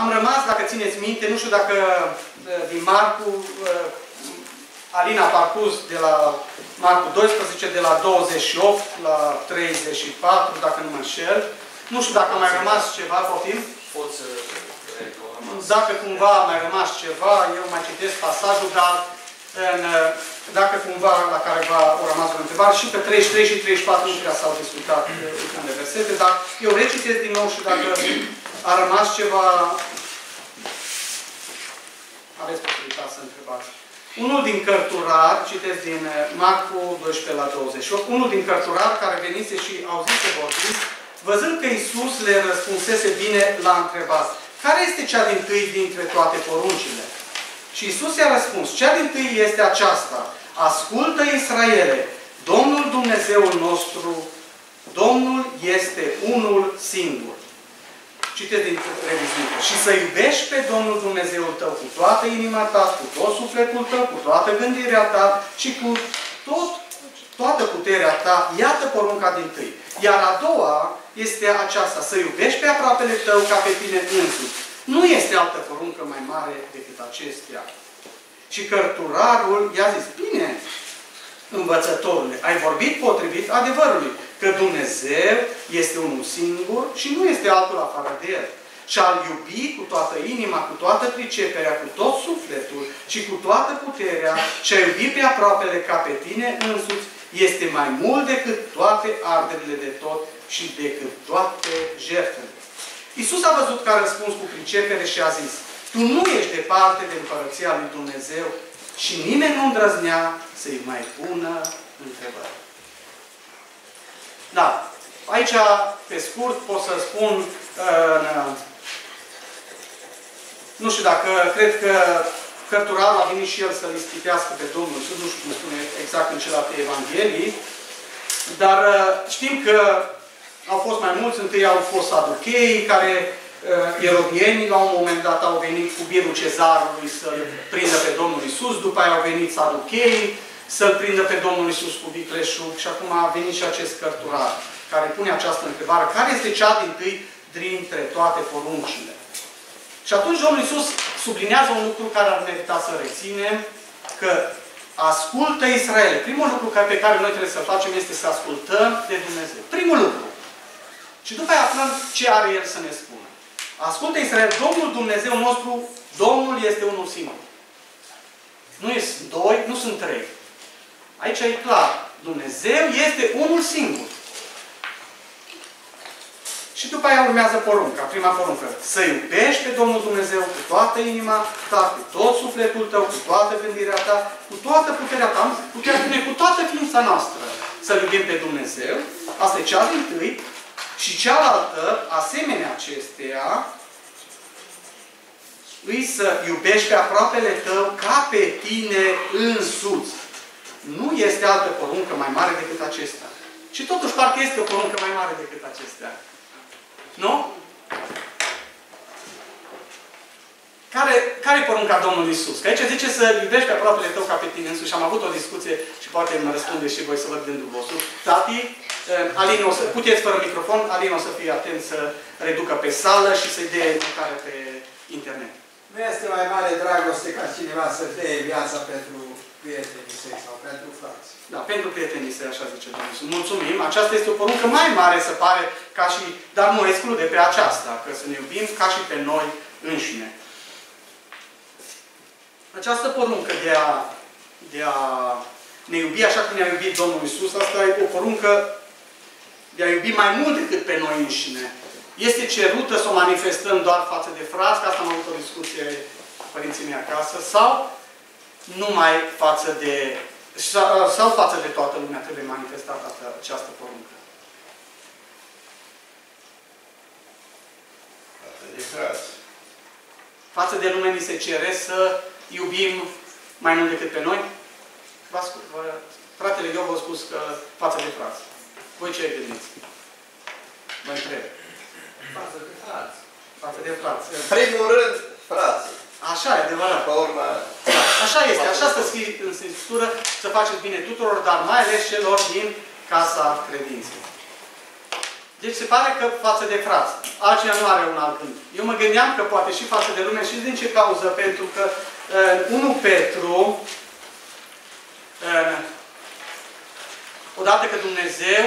am rămas, dacă țineți minte, nu știu dacă uh, din Marcu, uh, Alina a parcurs de la Marcu 12, de la 28 la 34, dacă nu mă înșel. Nu știu dacă a mai rămas ceva, poftim? Pot să Dacă cumva a mai rămas ceva, eu mai citesc pasajul, dar în, uh, dacă cumva la care va o rămas o întrebare, și pe 33 și 34 nu prea s-au discutat uh, de versete, dar eu recitesc din nou și dacă a rămas ceva, aveți posibilitatea să întrebați. Unul din cărturari, citesc din uh, Marcu 12 la 28, unul din cărturari care venise și auzise vorbim, văzând că Isus le răspunsese bine, l-a întrebat, care este cea din tâi dintre toate poruncile? Și Isus i-a răspuns, cea din tâi este aceasta, ascultă Israele, Domnul Dumnezeul nostru, Domnul este unul singur. Citeți din revizuire. Și să iubești pe Domnul Dumnezeul tău cu toată inima ta, cu tot sufletul tău, cu toată gândirea ta și cu tot, toată puterea ta. Iată porunca din tâi. Iar a doua este aceasta, să iubești pe aproapele tău ca pe tine însuți. Nu este altă poruncă mai mare decât acestea. Și cărturarul i-a zis, bine, învățătorule, ai vorbit potrivit adevărului, că Dumnezeu este unul singur și nu este altul afară de El. Și al iubi cu toată inima, cu toată priceperea, cu tot sufletul și cu toată puterea și a iubi pe aproapele ca pe tine însuți, este mai mult decât toate arderile de tot și decât toate jertfele. Iisus a văzut că a răspuns cu pricepere și a zis, Tu nu ești departe de Împărăția lui Dumnezeu și nimeni nu îndrăznea să-i mai pună întrebări. Da. Aici, pe scurt, pot să spun, uh, nu știu dacă, cred că cărturarul a venit și el să-L ispitească pe Domnul Iisus, nu știu cum spune exact în celelalte Evanghelii, dar uh, știm că au fost mai mulți, întâi au fost saducheii, care uh, erodienii la un moment dat au venit cu birul cezarului să-L prindă pe Domnul Isus, după aia au venit saducheii să-L prindă pe Domnul Isus cu vicleșug și acum a venit și acest cărturar care pune această întrebare. Care este cea din tâi dintre toate poruncile? Și atunci Domnul Isus sublinează un lucru care ar merita să reținem, că ascultă Israel. Primul lucru pe care noi trebuie să facem este să ascultăm de Dumnezeu. Primul lucru. Și după aia aflăm ce are El să ne spună. Ascultă Israel, Domnul Dumnezeu nostru, Domnul este unul singur. Nu sunt doi, nu sunt trei. Aici e clar. Dumnezeu este unul singur. Și după aia urmează porunca, prima poruncă. Să iubești pe Domnul Dumnezeu cu toată inima ta, cu tot sufletul tău, cu toată gândirea ta, cu toată puterea ta, puterea spune cu toată ființa noastră. Să iubim pe Dumnezeu. Asta e cea din tâi. Și cealaltă, asemenea acesteia, îi să iubești pe aproapele tău ca pe tine însuți. Nu este altă poruncă mai mare decât acesta. Și totuși parcă este o poruncă mai mare decât acestea. Nu? Care, care e porunca Domnului Isus? Că aici zice să iubești pe aproapele tău ca pe tine însuși. Și am avut o discuție și poate mă răspunde și voi să văd gândul vostru. Tati, eh, Alin o să, puteți fără microfon, Alin o să fie atent să reducă pe sală și să-i dea educare pe internet. Nu este mai mare dragoste ca cineva să dea viața pentru prietenii săi sau pentru frați. Da, pentru prietenii săi, așa zice Domnul Iisus. Mulțumim. Aceasta este o poruncă mai mare, se pare, ca și, dar nu exclude pe aceasta, că să ne iubim ca și pe noi înșine. Această poruncă de a, de a ne iubi așa cum ne-a iubit Domnul Isus, asta e o poruncă de a iubi mai mult decât pe noi înșine. Este cerută să o manifestăm doar față de frați, că asta am avut o discuție cu părinții mei acasă, sau numai față de sau față de toată lumea trebuie manifestată această poruncă. Față de frați. Față de lume ni se cere să iubim mai mult decât pe noi? Fratele eu v-a spus că față de frați. Voi ce gândiți? Vă întreb. Față de frați. Față de frați. În primul rând, frați. Așa e adevărat. Pe urmă... Așa este. Așa stă scris în Scriptură să faceți bine tuturor, dar mai ales celor din casa credinței. Deci se pare că față de frați. Altcineva nu are un alt gând. Eu mă gândeam că poate și față de lume și din ce cauză? Pentru că în 1 Petru, în, odată că Dumnezeu,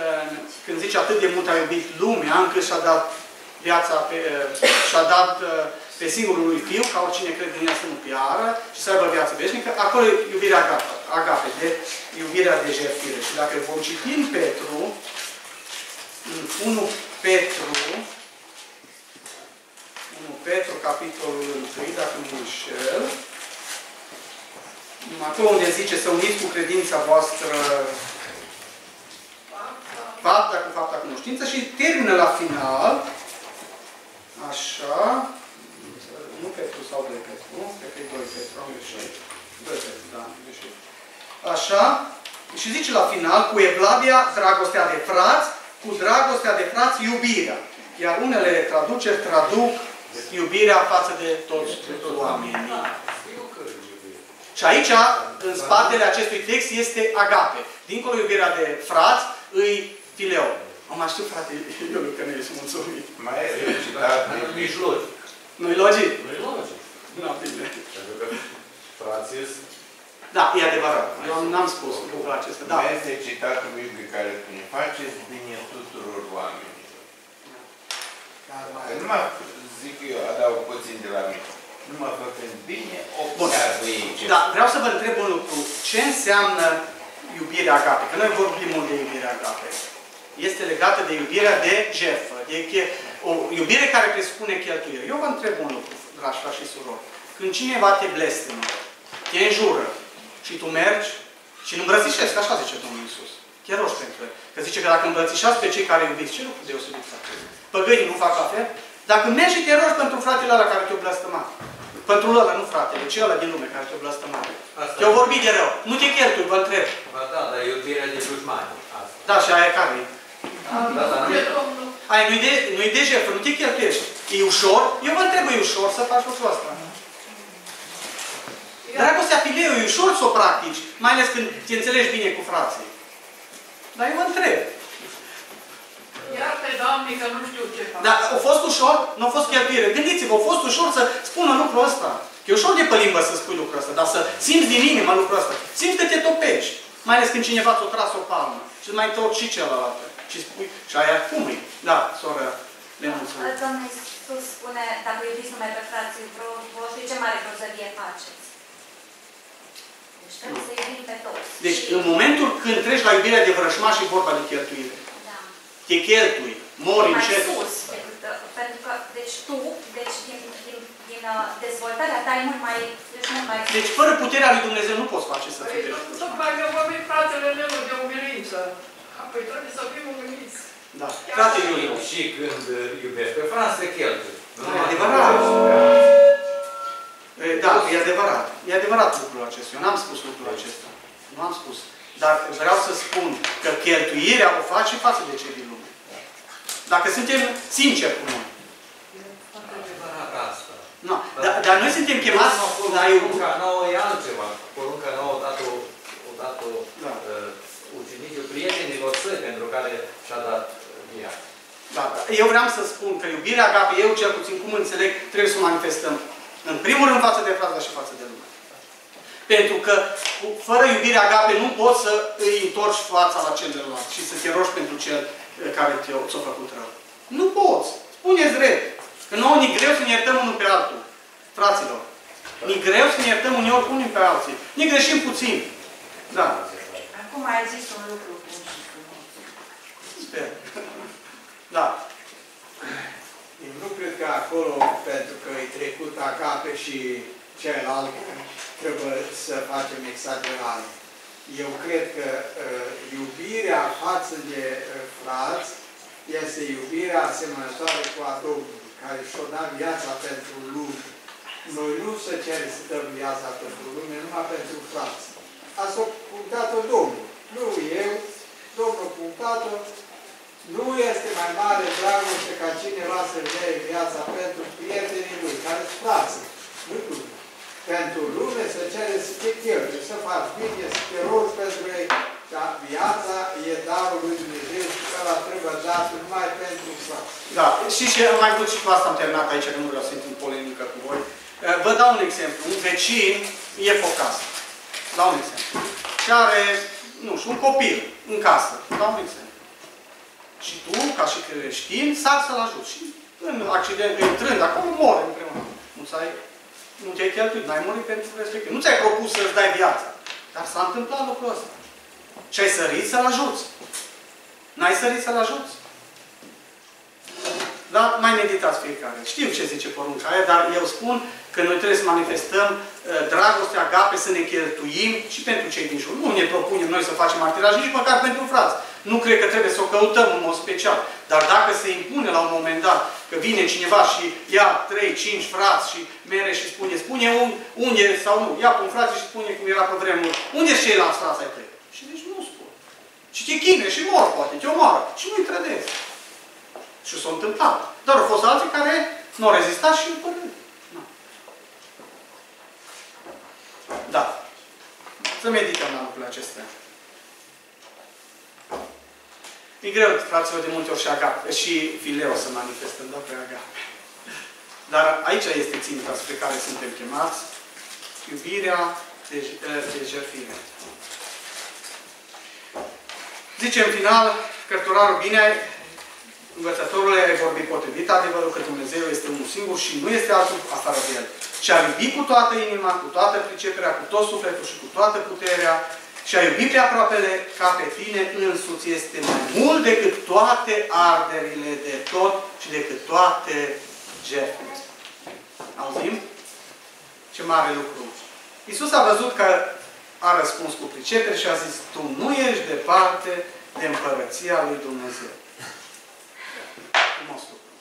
în, când zice atât de mult a iubit lumea, încât și-a dat viața pe, și-a dat pe singurul lui Fiu, ca oricine crede în ea să nu piară și să aibă viață veșnică, acolo e iubirea agape, agape de iubirea de jertfire. Și dacă vom citi în Petru, în 1 Petru, 1 Petru, capitolul 1, dacă nu mă înșel, acolo unde zice să uniți cu credința voastră fapta cu fapta cunoștință și termină la final, așa, nu Petru sau 2 Petru, cred că e 2 Petru, am greșit. 2 Petru, da, am greșit. Așa, și zice la final, cu Evlavia, dragostea de frați, cu dragostea de frați, iubirea. Iar unele traduceri traduc iubirea față de toți oamenii. Și aici, în spatele acestui text, este agape. Dincolo iubirea de frați, îi fileo. Am mai știu, frate, eu că nu ești mulțumit. Mai este citat de mijloc. Nu-i logic? Nu-i logic. Nu, bine. Pentru că frații Da, e adevărat. Eu n-am spus lucrul acesta. Da. Mai este citatul biblic care spune, faceți bine tuturor oamenilor. Dar mai Că nu mă zic eu, adaug puțin de la mine. Numai făcând bine, Bun. observă ei ce Da, vreau să vă întreb un lucru. Ce înseamnă iubirea agape? Că noi vorbim mult de iubirea agape. Este legată de iubirea de jertfă, de che- o iubire care presupune cheltuire. Eu vă întreb un lucru, dragi frați și surori. Când cineva te blestemă, te înjură și tu mergi și îl îmbrățișezi, că așa zice Domnul Iisus. Te rogi pentru el. Că zice că dacă îmbrățișați pe cei care iubiți, ce lucru deosebit faceți? Păgânii nu fac la fel? Dacă mergi și te rogi pentru fratele ăla care te-a blăstămat, pentru ăla, nu fratele, ci ăla din lume care te-a blăstămat. Asta Te-au vorbit de rău. Nu te cheltui, vă întreb. Ba da, dar iubirea de dușmani. Asta. Da, și aia care e? Da, dar nu Aia nu-i de, nu de jertfă, nu te cheltuiești. E ușor? Eu vă întreb, e ușor să faci lucrul ăsta. Dragostea fileu e ușor să o practici, mai ales când te înțelegi bine cu frații. Dar eu vă întreb. Iartă, Doamne, că nu știu ce fac. Dar a fost ușor? Nu a fost cheltuire. Gândiți-vă, a fost ușor să spună lucrul ăsta. E ușor de pe limbă să spui lucrul ăsta, dar să simți din inimă lucrul ăsta. Simți că te topești. Mai ales când cineva ți-o tras o palmă. Și îți mai întorci și celălalt. Și spui, și aia cum e? Da, soră, le mulțumesc. Domnul Iisus spune, dacă iubiți numai pe frații voștri, ce mare grozăvie faceți? Deci trebuie să iubim pe toți. Deci, Și- în momentul când treci la iubirea de vrășmaș și vorba de cheltuire. Da. Te cheltui, mori mai încet. sus, decât, uh, pentru că, deci tu, deci din, din, din uh, dezvoltarea ta e mult mai, deci mult mai Deci, fără puterea lui Dumnezeu nu poți face să Păi, fii tot- tocmai mi-a vorbit fratele meu de umilință. Apoi trebuie să fim umiliți. Da. Frate Iuliu, Și când iubești pe frați, te cheltui. Nu Da, numai adevărat. Când iubești. E, Da, e adevărat. E adevărat lucrul acesta. Eu n-am spus lucrul acesta. Nu am spus. Dar vreau să spun că cheltuirea o faci și față de cei din lume. Dacă suntem sinceri cu noi. Foarte adevărat asta. Nu. Dar, dar noi suntem chemați la Porunca nouă e altceva. Porunca nouă o dat-o, o dat-o Da. uh, ucenicul prietenilor săi pentru care și-a dat viața. Da, da. Eu vreau să spun că iubirea agape, eu cel puțin cum înțeleg, trebuie să o manifestăm. În primul rând față de frață, dar și față de lume. Pentru că cu- fără iubirea agape nu poți să îi întorci fața la celălalt și să te rogi pentru cel eh, care te-a ți-a făcut rău. Nu poți. Spuneți drept. Că nouă ni greu să ne iertăm unul pe altul. Fraților. Ni greu să ne iertăm uneori unii pe alții. Ni greșim puțin. Da. Acum ai zis un lucru bun și frumos. Sper. Da. Eu nu cred că acolo, pentru că e trecut acape și celălalt, trebuie să facem exagerare. Eu cred că uh, iubirea față de uh, frați este iubirea asemănătoare cu a Domnului, care și-o dat viața pentru lume. Noi nu se cere să dăm viața pentru lume, numai pentru frați. Asta a punctat-o Domnul. Nu eu, Domnul a punctat-o nu este mai mare dragoste ca cineva să-și dea viața pentru prietenii lui, care sunt frață, nu lume. Pentru lume se cere să te cheltui, să faci bine, să te rogi pentru ei, dar viața e darul lui Dumnezeu și ca ăla trebuie dat numai pentru frați. Da, și ce am mai văzut și cu asta am terminat aici, că nu vreau să intru în polemică cu voi. Uh, Vă dau un exemplu. Un vecin e pe o casă. Dau un exemplu. Și are, nu știu, un copil în casă. Dau un exemplu. Și tu, ca și creștin, sar să-l ajuți. Și în accident, intrând acolo, mori împreună. Nu ți-ai, nu te-ai cheltuit, n-ai murit pentru respectiv. Nu ți-ai propus să-ți dai viața. Dar s-a întâmplat lucrul ăsta. Și ai sărit să-l ajuți. N-ai sărit să-l ajuți. Dar mai meditați fiecare. Știu ce zice porunca aia, dar eu spun că noi trebuie să manifestăm uh, dragostea, agape, să ne cheltuim și pentru cei din jur. Nu ne propunem noi să facem martiraj, nici măcar pentru frați. Nu cred că trebuie să o căutăm în mod special. Dar dacă se impune la un moment dat că vine cineva și ia 3-5 frați și mere și spune, spune un, unde sau nu, ia pe un frate și spune cum era pe vremuri, unde sunt ceilalți frați ai tăi? Și deci nu spun. Și te chine și mor, poate, te omoară. Și nu-i trădezi. Și s-a întâmplat. Dar au fost alții care nu au rezistat și îl părând. Da. da. Să medităm la lucrurile acestea. E greu, fraților, de multe ori și, agape, și fileu să manifestăm, doar pe agape. Dar aici este ținta spre care suntem chemați, iubirea de, de jertfire. Zice în final, cărturarul bine, învățătorul ai vorbit potrivit adevărul că Dumnezeu este unul singur și nu este altul afară de El. Și a iubit cu toată inima, cu toată priceperea, cu tot sufletul și cu toată puterea și a iubit pe aproapele ca pe tine însuți este mai mult decât toate arderile de tot și decât toate jertfele. Auzim? Ce mare lucru. Iisus a văzut că a răspuns cu pricepere și a zis, tu nu ești departe de împărăția lui Dumnezeu. Frumos lucru.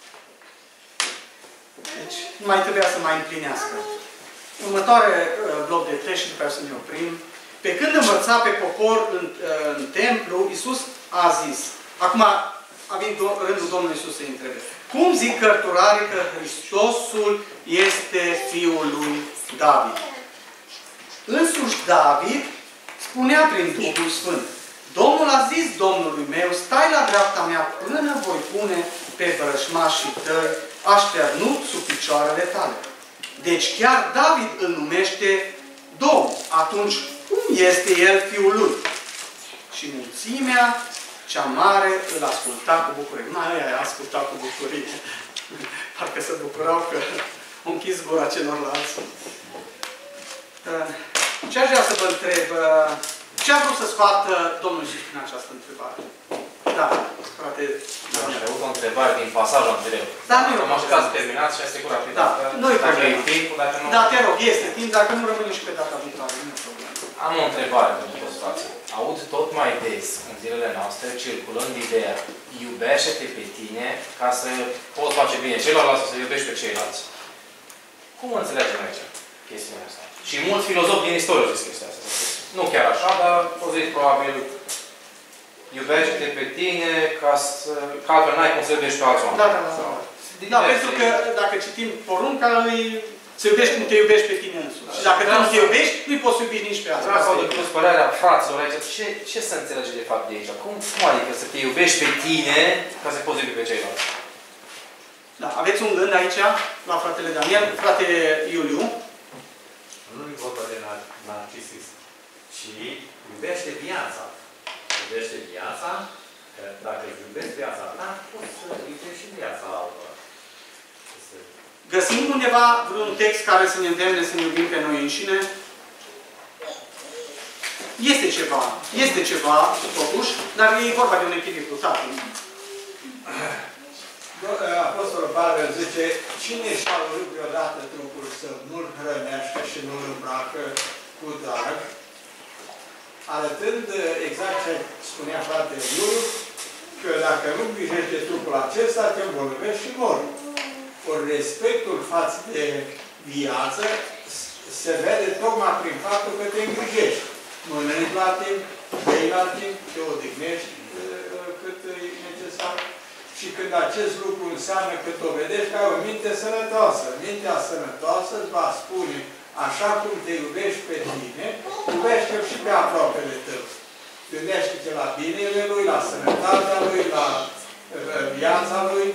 Deci, nu mai trebuia să mai împlinească. Următoare uh, bloc de text și după aceea să ne oprim. Pe când învăța pe popor în, uh, în templu, Iisus a zis, acum a venit rândul Domnului Iisus să-i întrebe, cum zic cărturarii că Hristosul este Fiul lui David? Însuși David spunea prin Duhul Sfânt, Domnul a zis Domnului meu, stai la dreapta mea până voi pune pe vrășmașii tăi așternut sub picioarele tale. Deci chiar David îl numește Domn. Atunci, cum este el fiul lui? Și mulțimea cea mare îl asculta cu bucurie. Mai aia a ascultat cu bucurie. Parcă se bucurau că au închis gura celorlalți. Ce aș vrea să vă întreb? Ce a vrut să scoată Domnul Iisus prin această întrebare? Da, frate. Am avut o întrebare din pasajul anterior. Da, nu Am așteptat să terminați și asigurat pe Da, nu-i Dacă problemă. e timpul, dacă nu... Da, te rog, este timp, dacă nu rămâne și pe data viitoare, nu e problemă. Am o întrebare pentru toți frații. Aud tot mai des în zilele noastre circulând ideea iubește-te pe tine ca să poți face bine celorlalți, să iubești pe ceilalți. Cum înțelegem aici chestiunea asta? Și mulți filozofi din istorie zis chestia asta. Nu chiar așa, dar o zic probabil iubește-te pe tine ca să... că altfel n-ai cum să iubești pe alți oameni. Da, da, da. Sau- Da, din da diverse pentru că dacă citim porunca, îi să iubești cum te iubești pe tine însuți. Și dacă tu nu te iubești, nu-i poți iubi nici pe alții. Vreau să Asta aud e. plus părerea fraților aici. Ce, ce se înțelege de fapt de aici? Cum, cum adică să te iubești pe tine ca să poți iubi pe ceilalți? Da, aveți un gând aici, la fratele Daniel, frate Iuliu. Nu e vorba de nar- narcisism, ci iubește viața. Iubește viața, că dacă îți iubești viața ta, poți să iubești și viața altora. Să- Găsim undeva vreun text care să ne îndemne să ne iubim pe noi înșine? Este ceva, este ceva, totuși, dar e vorba de un echilibru, da. Apostolul Pavel zice, cine și-a urât vreodată trupul său, nu-l hrănește și nu-l îmbracă cu drag, arătând exact ce spunea fratele Iul, că dacă nu grijește trupul acesta, te îmbolnăvești și mor. Ori respectul față de viață se vede tocmai prin faptul că te îngrijești. Mănânci la timp, bei la timp, te odihnești uh, cât e necesar. Și când acest lucru înseamnă că dovedești că ai o minte sănătoasă. Mintea sănătoasă îți va spune, așa cum te iubești pe tine, iubește și pe aproapele tău. Gândește-te la binele lui, la sănătatea lui, la uh, viața lui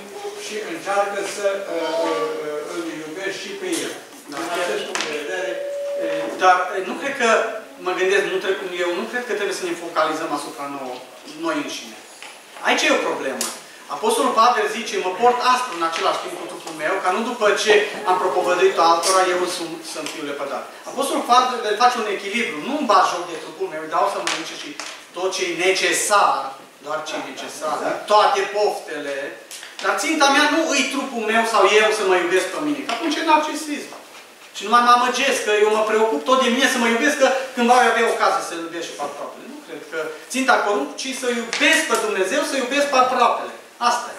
și încearcă să uh, uh, îl iubești și pe el. Din acest punct de vedere, uh, Dar eh, nu cred că, mă gândesc, nu trebuie, eu nu cred că trebuie să ne focalizăm asupra nouă, noi înșine. Aici e o problemă. Apostolul Pavel zice, mă port aspru în același timp cu trupul meu, ca nu după ce am propovăduit altora, eu sunt, să-mi fiu lepădat. Apostolul Pavel face un echilibru, nu îmi bat joc de trupul meu, îi dau să mănânce și tot ce e necesar, doar ce e necesar, toate poftele, dar ținta mea nu îi trupul meu sau eu să mă iubesc pe mine, că atunci e narcisism. Și nu mai mă amăgesc, că eu mă preocup tot de mine să mă iubesc, că cândva voi avea ocazia să iubesc și pe aproapele. Nu cred că ținta corump, ci să iubesc pe Dumnezeu, să iubesc pe aproapele. Asta e.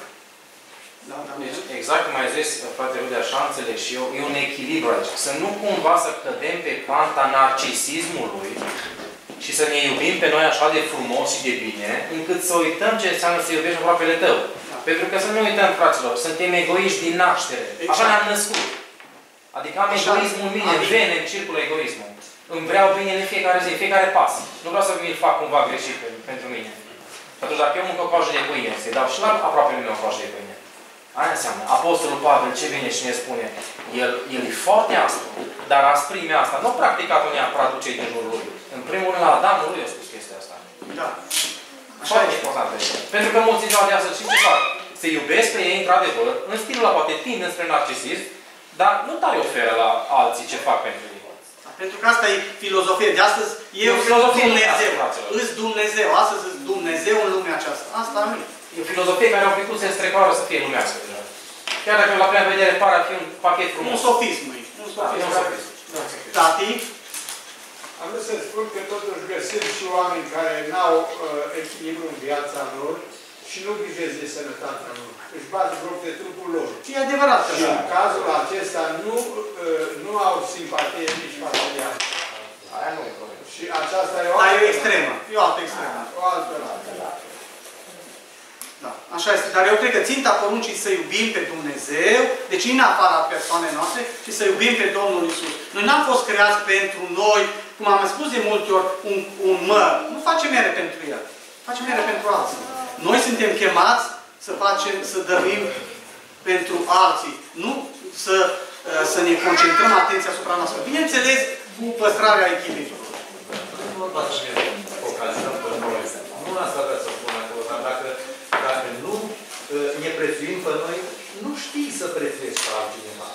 Da, da, Deci, exact cum ai zis, frate Rude, așa înțeleg și eu, e un echilibru aici. Să nu cumva să cădem pe panta narcisismului și să ne iubim pe noi așa de frumos și de bine, încât să uităm ce înseamnă să iubești aproapele tău. Da. Pentru că să nu uităm, fraților, suntem egoiști din naștere. Exact. Așa ne-am născut. Adică am Așa. egoismul în mine, în Adică- vene, în circulă egoismul. Îmi vreau bine în fiecare zi, în fiecare pas. Nu vreau să mi-l fac cumva greșit pe- pentru mine. Și atunci dacă eu mănânc o coajă de pâine, să-i dau și la aproape meu o coajă de pâine. Aia înseamnă. Apostolul Pavel ce vine și ne spune? El, el e foarte aspru, dar asprimea asta nu a practicat-o neapărat cu cei din jurul lui. În primul rând la Adamul lui a spus chestia asta. Da. Așa Foarte e. important aici. Pentru că mulți ziua de astăzi, știți ce fac? Se iubesc pe ei, într-adevăr, în stilul ăla poate tind înspre narcisism, dar nu tare oferă la alții ce fac pentru ei. Pentru că asta e filozofie de astăzi. Eu E o sunt filozofie Dumnezeu. de astăzi, fraților. Îs Dumnezeu. Astăzi îs Dumnezeu în lumea aceasta. Asta nu e. E o filozofie care au trecut să se strecoară să fie lumească deja. Chiar dacă la prima vedere pare a fi un pachet Un frumos. sofism e. Un Da, sofism. e un sofism. Da. Tati? Am vrut să spun că totuși găsim și oameni care n-au uh, echilibru în viața lor și nu grijesc de sănătatea lor. Își bat joc de trupul lor. E adevărat că Și da. în cazul acesta nu, uh, nu au simpatie nici față de alții. Aia nu e corect. Și aceasta e o Dar e altă o extremă. E o altă extremă. O altă lată. Da, așa este. Dar eu cred că ținta poruncii să iubim pe Dumnezeu, deci în afara persoanei noastre, și să iubim pe Domnul Isus. Noi n-am fost creați pentru noi, cum am spus de multe ori, un, un măr. Nu face mere pentru el. Face mere pentru alții. Noi suntem chemați să facem, să dăruim pentru alții. Nu să, uh, să ne concentrăm atenția asupra noastră. Bineînțeles, cu păstrarea echilibrului. Nu vorba să ne focalizăm pe noi. Nu asta vreau să spun acolo, dar dacă, dacă nu uh, ne prețuim pe noi, nu știi să prețuiești pe altcineva.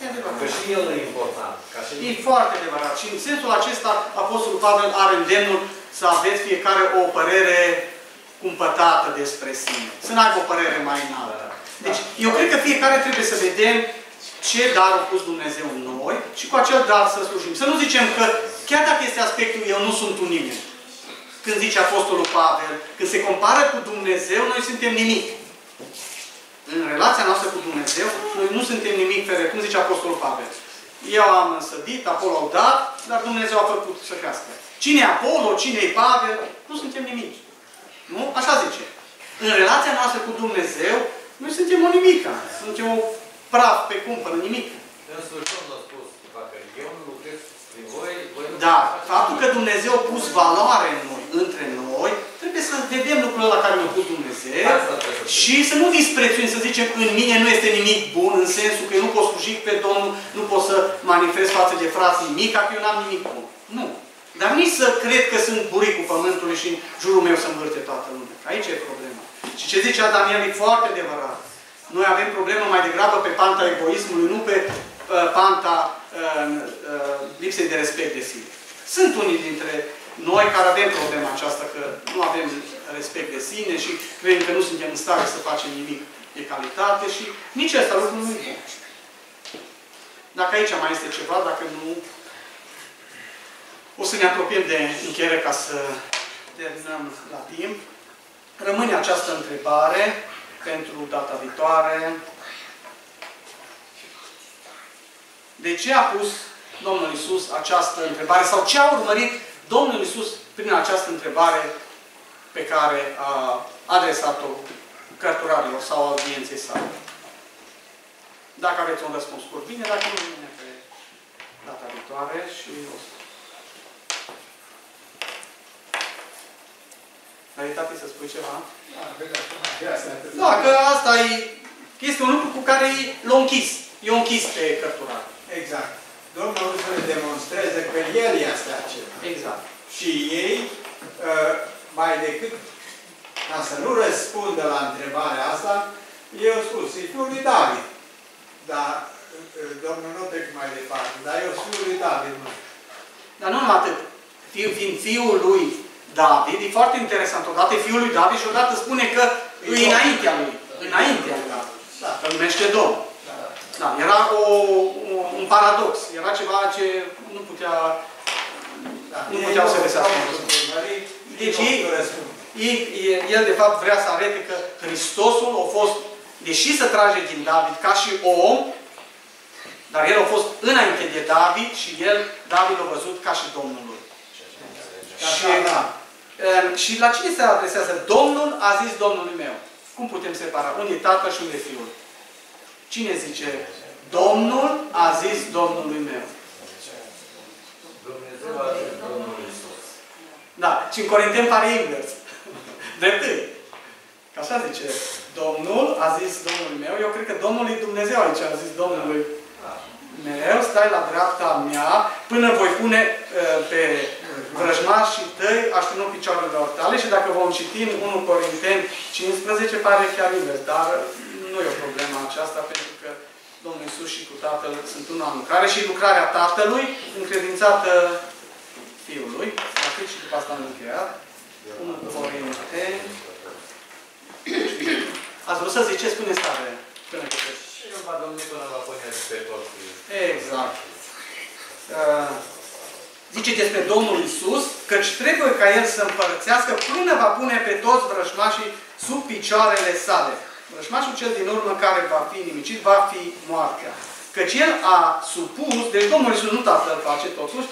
E adevărat. Că și el e important. Ca și E foarte adevărat. Și în sensul acesta, Apostolul Pavel are îndemnul să aveți fiecare o părere cumpătată despre sine. Să n-aibă o părere mai înaltă. Deci, eu cred că fiecare trebuie să vedem ce dar a pus Dumnezeu în noi și cu acel dar să slujim. Să nu zicem că, chiar dacă este aspectul eu nu sunt un nimeni, când zice Apostolul Pavel, când se compară cu Dumnezeu, noi suntem nimic. În relația noastră cu Dumnezeu, noi nu suntem nimic fără, cum zice Apostolul Pavel. Eu am însădit, Apolo au dat, dar Dumnezeu a făcut să crească. Cine e Apolo, cine e Pavel, nu suntem nimic. Nu? Așa zice. În relația noastră cu Dumnezeu, noi suntem o nimica. Suntem o praf pe cumpără, nimic. Însuși Domnul a spus, dacă eu nu lucrez prin voi, voi nu Dar faceți faptul că nimic. Dumnezeu a pus valoare în noi, între noi, trebuie să vedem lucrul ăla care ne-a pus Dumnezeu Asta trebuie să și să nu disprețuim, să zicem, în mine nu este nimic bun, în sensul că eu nu pot sluji pe Domnul, nu pot să manifest față de frații nimic, că eu n-am nimic bun. Nu. Dar nici să cred că sunt buricul pământului și în jurul meu să învârte toată lumea. Aici e problema. Și ce zicea Daniel e foarte adevărat. Noi avem problemă mai degrabă pe panta egoismului, nu pe uh, panta uh, uh, lipsei de respect de sine. Sunt unii dintre noi care avem problema aceasta, că nu avem respect de sine și credem că nu suntem în stare să facem nimic de calitate și nici ăsta lucru nu e bun. Dacă aici mai este ceva, dacă nu, o să ne apropiem de încheiere ca să terminăm la timp. Rămâne această întrebare pentru data viitoare. De ce a pus Domnul Isus această întrebare sau ce a urmărit Domnul Isus prin această întrebare pe care a adresat-o cărturarilor sau audienței sale? Dacă aveți un răspuns scurt, bine, dacă nu, bine pe data viitoare și o să Veritate să spui ceva? Da, vedeți, asta e atât. Da, că asta e, este un lucru cu care l-a închis. I-a închis pe cărturar. Exact. Domnul să ne demonstreze că El este acela. Exact. Și ei, uh, mai decât ca să nu răspundă la întrebarea asta, ei au spus, e fiul lui David. Dar uh, Domnul nu trec mai departe, dar eu sunt fiul lui David, nu. Dar nu numai atât. Fiu, fiind fiul lui David, e foarte interesant. Odată e fiul lui David și odată spune că e înaintea lui. Înaintea lui David. Da. Că îl numește Domn. Da. Da, era o, o, un paradox. Era ceva ce nu putea... Da. Nu Ei puteau să nu găsească au răspuns. urmărit, Deci nu ei- răspund. El, el, de fapt, vrea să arate că Hristosul a fost, deși să trage din David ca și om, dar el a fost înainte de David și el, David, l-a văzut ca și Domnul lui. Ca Și, și da. Um, și la cine se adresează? Domnul a zis Domnului meu. Cum putem separa? Unde e tatăl și unde e fiul? Cine zice? Domnul a zis Domnului meu. Dumnezeu a zis Domnul Iisus. Da, și în Corinteni pare invers. Dreptâi. Că așa zice, Domnul a zis Domnului meu, eu cred că Domnul e Dumnezeu aici, a zis Domnului meu, stai la dreapta mea, până voi pune uh, pe vrăjmașii tăi așternut picioarelor tale și dacă vom citi în 1 Corinteni 15, pare chiar invers, dar nu e o problemă aceasta, pentru că Domnul Iisus și cu Tatăl sunt una în lucrare și lucrarea Tatălui încredințată Fiului. Atât și după asta am încheiat. 1 Corinteni. Ați vrut să ziceți, spuneți tare. Până găsești. Și el va domni până va pune pe toți. Exact. Uh, zice despre Domnul Isus, căci trebuie ca El să împărățească până va pune pe toți vrăjmașii sub picioarele sale. Vrăjmașul cel din urmă care va fi nimicit va fi moartea. Căci El a supus, deci Domnul Isus nu Tatăl face totuși,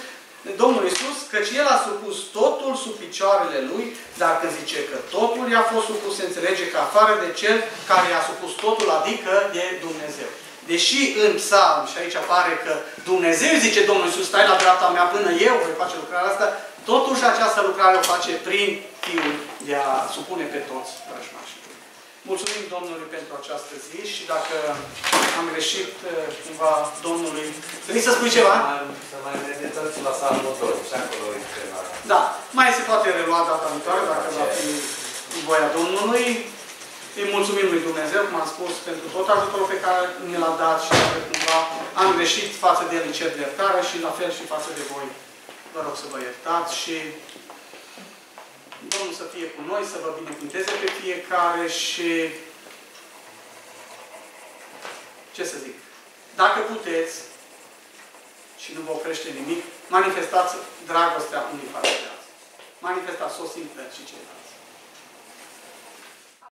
Domnul Isus, căci El a supus totul sub picioarele Lui, dacă zice că totul i-a fost supus, se înțelege că afară de Cel care i-a supus totul, adică de Dumnezeu. Deși în psalm, și aici apare că Dumnezeu zice Domnul Iisus, stai la dreapta mea până eu voi face lucrarea asta, totuși această lucrare o face prin Fiul de a supune pe toți vrăjmașii. Mulțumim Domnului pentru această zi și dacă am greșit eh, cumva Domnului... Vrei să spui ceva? Să mai meditați la Salmul 2 și acolo e ceva. Da, mai se poate relua data viitoare dacă va fi voia Domnului. Îi mulțumim lui Dumnezeu, cum am spus, pentru tot ajutorul pe care ne l-a dat și dacă cumva am greșit față de el îi cer de iertare și la fel și față de voi. Vă rog să vă iertați și Domnul să fie cu noi, să vă binecuvânteze pe fiecare și ce să zic, dacă puteți și nu vă oprește nimic, manifestați dragostea unii față de alții. Manifestați-o simtă și ceilalți.